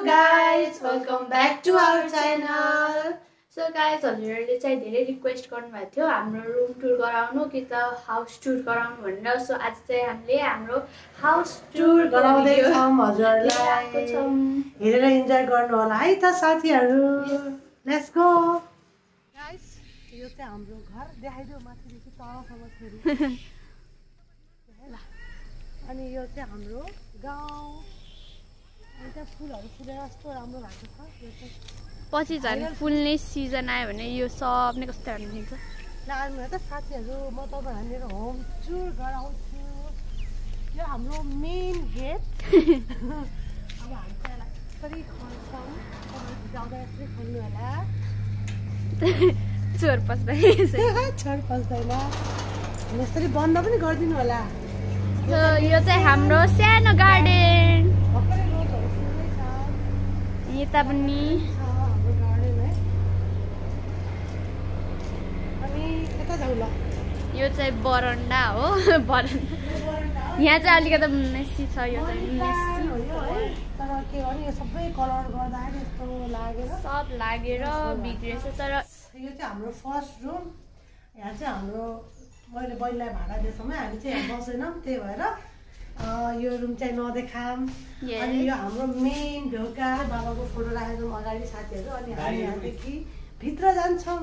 Guys welcome back to our channel so guys हजुरहरूले चाहिँ धेरै रिक्वेस्ट गर्नुभएको थियो हाम्रो रुम टुर गराउनु कि त हाउस टुर गराउनु भनेर। सो आज चाहिँ हामीले हाम्रो हाउस टुर गराउँदैछौँ हजुरहरूलाई। हेरेर इन्जोय गर्नु होला। है त साथीहरू। लेट्स गो गाइस यो चाहिँ हाम्रो घर। देखाइदियो माथिदेखि तलसम्म फेरि। ल। अनि यो चाहिँ हाम्रो गाउँ। पछि झन् फुल्ने सिजन आयो भने यो सब नै कस्तो हेर्नु त साथीहरू म तपाईँहरूलाई मेरो होम टुर गराउँछु। यो हाम्रो मेन गेट अब हामी चाहिँ यसलाई यसरी खोल्छौँ तपाईँहरू जाँदा यसरी खोल्नु होला। चोर छर पस्दैन। यसरी बन्द पनि गरिदिनु होला। यो चाहिँ हाम्रो सानो गार्डन यता पनि यो चाहिँ बरन्डा हो। बरन्डा। यहाँ चाहिँ अलिकति मेसी छ यो चाहिँ मेसी। हो यो है। तर के गर्ने यो सबै कलर गर्दाखेरि यस्तो लागेर सब लागेर। बिग्रेछ तर यो चाहिँ हाम्रो फर्स्ट रुम यहाँ चाहिँ हाम्रो मैले बहिनीलाई भाडा है हामी चाहिँ यहाँ बसेनौँ त्यही भएर यो रुम चाहिँ नदेखाम. अनि यो हाम्रो मेन ढोका बाबाको फोटो राखेको छौँ अगाडि साथीहरू अनि हामी यहाँदेखि भित्र जान्छौँ।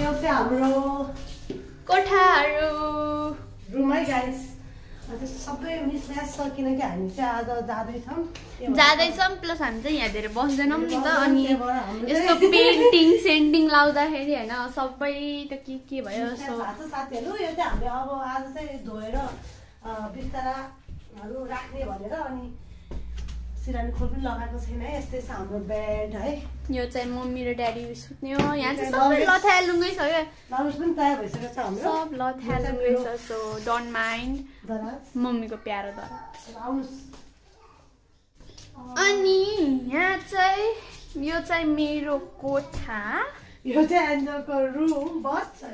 यो चाहिँ हाम्रो कोठाहरू। रुम है गाइस सबै मिसम्याच छ किनकि हामी चाहिँ आज जाँदैछौँ। जाँदैछौँ प्लस हामी चाहिँ यहाँ धेरै बस्दैनौँ नि त अनि यस्तो पेन्टिङ सेन्टिङ लाउँदाखेरि होइन सबै त के के भयो छ साथीहरू यो चाहिँ हामीले अब आज चाहिँ धोएर बिस्ताराहरू राख्ने भनेर अनि सिरानी खोल पनि लगाएको छैन है यस्तै छ हाम्रो बेड है। यो चाहिँ मम्मी र ड्याडी सुत्ने हो। यहाँ चाहिँ सबै लथ्यालुङ्गै छ क्या। लमेज पनि तयार भइसकेको छ हाम्रो। सब लथ्यालुङ्गै छ सो डोन्ट माइन्ड मम्मीको प्यारो दर अनि यहाँ चाहिँ यो चाहिँ मेरो कोठा। यो चाहिँ एन्जलको रुम बस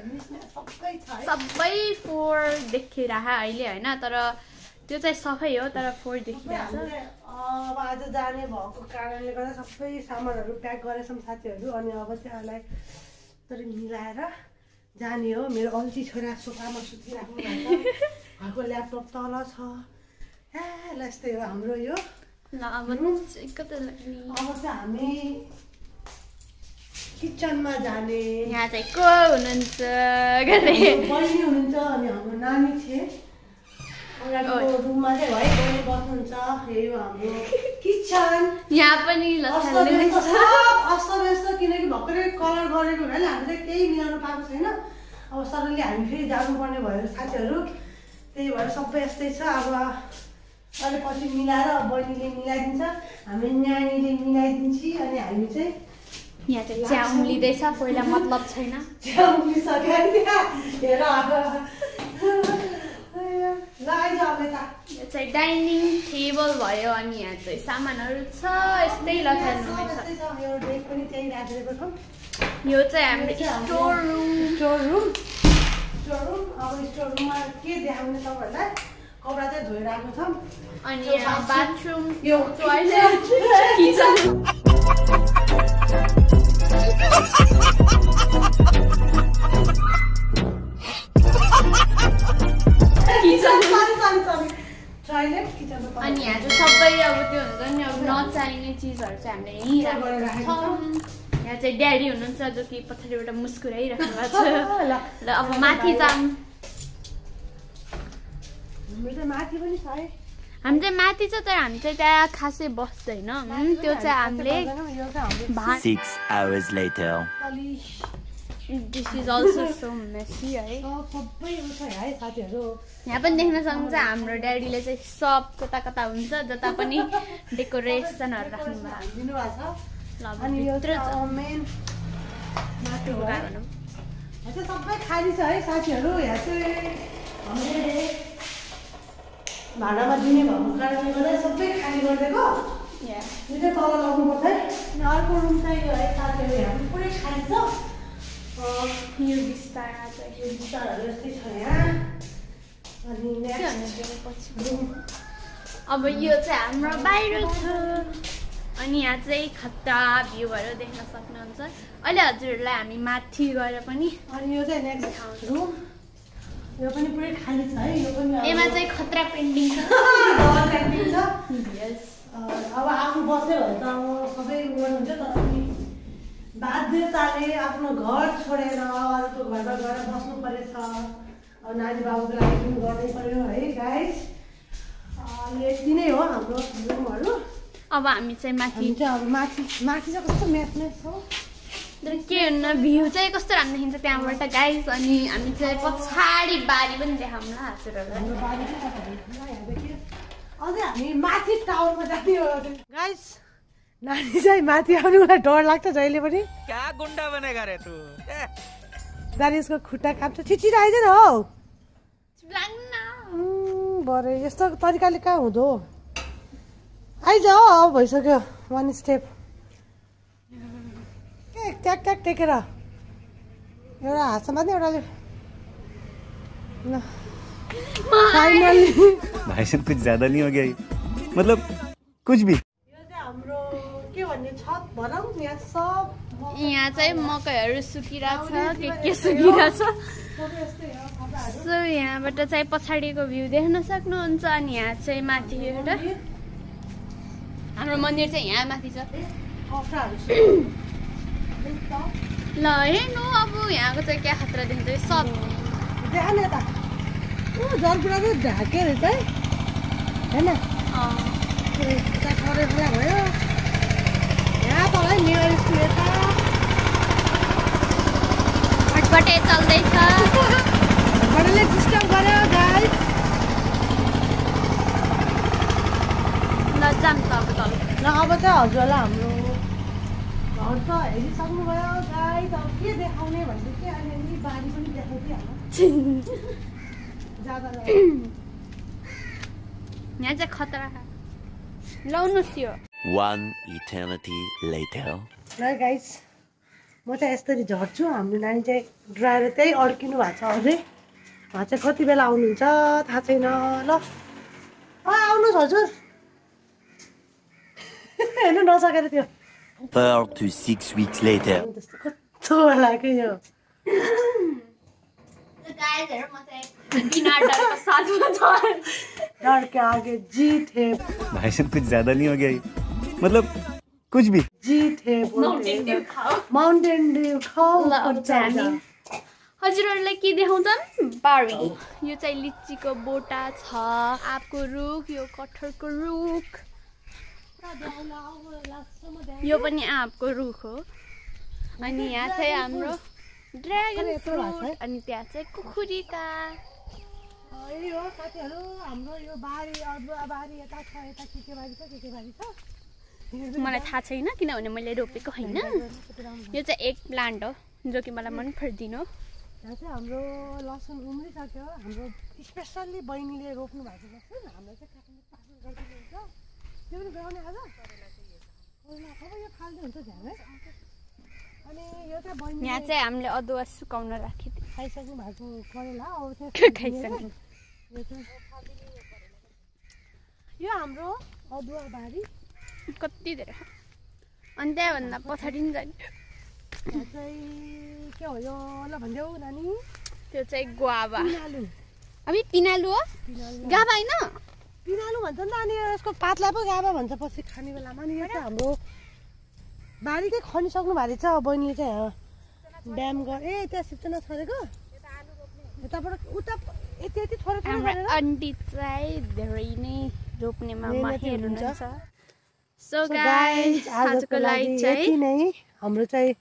सबै फोर देखिरह अहिले होइन? तर त्यो चाहिँ सफै हो तर फोर देखिरहेको छ अब आज जाने भएको कारणले गर्दा सबै सामानहरू प्याक गरेछौँ साथीहरू अनि अब यसरी मिलाएर जाने हो। मेरो अल्छी छोरा सोफामा छ। घरको ल्यापटप तल छ। ल यस्तै हो हाम्रो यो। अब चाहिँ हामी किचनमा जाने। यहाँ चाहिँ को हुनुहुन्छ बहिनी हुनुहुन्छ अनि हाम्रो नानी थिए। यही पनि अस्तव्यस्त किनकि भर्खरै कलर गरेको हुनाले हामीले केही मिलाउनु पाएको छैन। अब सडनली हामी फेरि जानुपर्ने भयो साथीहरू। त्यही भएर सबै यस्तै छ। अब अहिले पछि मिलाएर बहिनीले मिलाइदिन्छ। हाम्रो नानीले मिलाइदिन्छ अनि हामी चाहिँ यहाँ चाहिँ च्याउ लिँदैछ पहिला मतलब छैन। च्याउमिसक्यो त्यहाँ हेर यो चाहिँ डाइनिङ टेबल भयो अनि यहाँ चाहिँ सामानहरू छ यस्तै छ यो चाहिँ हाम्रो store room store room. Store room अब स्टोर रुममा के देखाउने तपाईँहरूलाई? कपडा चाहिँ धोइरहेको छौँ। अनि बाथरुम यो टोइलेट हुनुहुन्छ जो कि पछाडिबाट मुस्कुराइराख्नु भएको छ। ल अब माथि जाऊँ। छ हामी चाहिँ माथि छ तर हामी चाहिँ त्यहाँ खासै बस्दैनौँ। त्यो चाहिँ हामीले this is also so messy है। छ यहाँ पनि देख्न सक्नुहुन्छ हाम्रो ड्याडीले चाहिँ सब कता कता हुन्छ जता पनि डेकोरेसनहरू राख्नु भएको माटो हो भनौँ। सबै खाली छ है साथीहरू चाहिँ हामीले भाडामा दिने भएको कारणले गर्दा सबै खाली गरिदिएको। चाहिँ तल लगाउनुपर्छ है। अनि अर्को रुम चाहिँ यो है साथीहरू यहाँ पनि पुरै खाली छ यो बिस्तारा चाहिँ। यो बिस्तारहरू यस्तै छ यहाँ। अनि नेक्स्ट रुम अब यो चाहिँ हाम्रो बाहिर छ। अनि यहाँ चाहिँ खतरा भ्यूहरू देख्न सक्नुहुन्छ। अहिले हजुरहरूलाई हामी माथि गएर पनि अनि यो चाहिँ नेक्स्ट रुम यो पनि पुरै खाली छ है यो पनि यसमा चाहिँ खतरा पेन्टिङ छ। डर पेन्टिङ छ। यस अब आफू बस्यो भने त अब सबै गर्नुहुन्छ तर पनि बाध्यताले आफ्नो घर छोडेर अरूको घरमा गएर बस्नु परेछ। अब नानी बाबुको लागि पनि गर्नै पऱ्यो है गाइस यति नै हो हाम्रो रुमहरू अब हामी चाहिँ माथि हामी चाहिँ अब माथि माथि चाहिँ कस्तो म्याथ म्याथ छ तर के हुन्न भ्यू चाहिँ कस्तो राम्रो देखिन्छ त्यहाँबाट गाइस अनि हामी चाहिँ पछाडि बारी पनि देखाउँला हजुरहरूलाई हाम्रो बारी चाहिँ कता हुन्छ यहाँदेखि अझै हामी माथि टावरमा जाने हो गाइस नानी चाहिँ माथि आउनु मलाई डर लाग्छ जहिले पनि क्या गुंडा बनेगा रे तू ए? नानी यसको खुट्टा काप्छ छिचिरहेछ नि हौ भरे यस्तो तरिकाले कहाँ हुँदो आइज अब भइसक्यो। वान स्टेप के ट्याक ट्याक टेकेर? एउटा हात समात्ने एउटाले ल। फाइनली भाई साहब कुछ ज्यादा नहीं हो गया ये? मतलब कुछ भी। यो चाहिँ हाम्रो के भन्ने छत भनौँ यहाँ सब म- यहाँ चाहिँ मकैहरू सुकिरहेछ के के सुकिरहेछ सबै यस्तै हो कपडाहरू। सो यहाँबाट चाहिँ पछाडिको भ्यू देख्न सक्नुहुन्छ अनि यहाँ चाहिँ माथि एउटा हाम्रो मन्दिर चाहिँ यहाँ माथि छ। ल हेर्नु अब यहाँको चाहिँ क्या खतरा देखिन्छ यो सब जलपुरा ढाक्यो रहेछ है होइन भयो। यहाँ तलै नेवार स्कुल यता। फटफटे चल्दैछ। डिस्टर्ब गर्यो गाई ल जाम त अब तल ल अब चाहिँ हजुरलाई हाम्रो घर त हेरिसक्नुभयो गाई त अब के देखाउने भन्दै के अलिअलि बारी पनि देखाइदिइहाल्नु जाँदा जाँदा। यहाँ चाहिँ खतरा लाउनुहोस् यो। One eternity later. ल गाइस म चाहिँ यसरी झर्छु। हाम्रो नानी चाहिँ ड्राएर त्यही अड्किनु भएको छ अझै। उहाँ चाहिँ कति बेला आउनुहुन्छ? थाहा छैन। ल। अँ आउनुहोस् हजुर। हेर्नु नसकेर त्यो Four to six weeks later. त्यस्तो कस्तो लाग्यो यो डर के आगे जीत है। भाई साहब कुछ ज़्यादा नहीं हो गया मतलब कुछ भी। जीत है बोलते माउन्टेन ड्यू खाऊ हजुरहरूलाई के देखाउँछन् बारी यो चाहिँ लिचीको बोटा छ आँपको रुख यो कटहरको रुख। यो पनि आँपको रुख हो। अनि यहाँ चाहिँ हाम्रो ड्रागन? फ्रुट अनि त्यहाँ चाहिँ कुखुरीका। यही हो साथीहरू हाम्रो यो बारी अदुवा बारी यता छ यता के के बारी छ के के बारी छ? मलाई थाहा छैन किनभने मैले रोपेको होइन। यो चाहिँ एक प्लान्ट हो जो कि मलाई मन पर्दिन यहाँ चाहिँ हाम्रो लसुन उम्रिसक्यो। हाम्रो स्पेसल्ली बहिनीले रोप्नु भएको लसुन। हाम्रो चाहिँ काट्ने पार्सल गरिदिनुहुन्छ बेगाउने आज? पहिला अब यो फाल्दै हुन्छ झ्यामै अनि यो चाहिँ बहिनी यहाँ चाहिँ हामीले अदुवा सुकाउन राखेको खाइसक्नु भएको करेला अब खाइसक्नु। यो हाम्रो अदुवा बारी। कति धेरै अनि त्यहाँभन्दा पछाडि पनि जाने। चाहिँ के हो यो ल भनिदेऊ नानी। त्यो चाहिँ गुवाबा। पिनालु। अबि पिनालु हो। गाबा होइन? पिनालु भन्छ नि त अनि यसको पातलाई पो गाबा भन्छ पछि खाने बेलामा अनि यो चाहिँ हाम्रो बारीकै खनिसक्नु भएको छ अब बहिनीले चाहिँ ड्याम गर ए त्यहाँ सिप्चना छरेको यताबाट उता यति यति गरेर आन्टी चाहिँ धेरै नै रोप्नेमा। हुनुहुन्छ सो गाइस आजको लागि चाहिँ नै। हाम्रो चाहिँ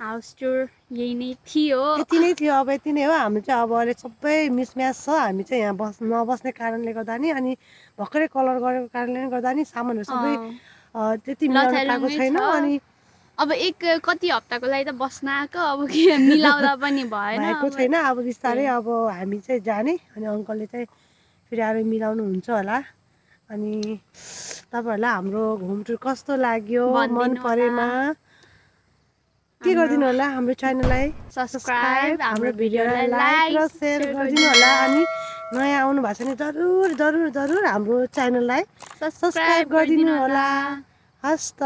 हाउस टुर यही नै थियो। यति नै थियो अब यति नै हो। हाम्रो चाहिँ अब अहिले सबै मिसम्याच छ। हामी चाहिँ यहाँ बस् नबस्ने कारणले गर्दा नि अनि भर्खरै कलर गरेको कारणले गर्दा नि सामानहरू सबै त्यति लथालुङ्गै छैन। अनि अब एक कति हप्ताको लागि त बस्न आएको? अब के मिलाउँदा पनि भएन भएको। छैन। अब बिस्तारै अब हामी चाहिँ जाने अनि अङ्कलले चाहिँ फेरि आएर मिलाउनु हुन्छ होला। अनि तपाईँहरूलाई हाम्रो घुम टुर कस्तो लाग्यो? मन परेमा? के गरिदिनु होला हाम्रो च्यानललाई सब्सक्राइब हाम्रो भिडियोलाई लाइक र सेयर गरिदिनु होला अनि नयाँ आउनु भएको छ भने जरुर जरुर जरुर हाम्रो च्यानललाई सब्सक्राइब गरिदिनु होला। हस् त।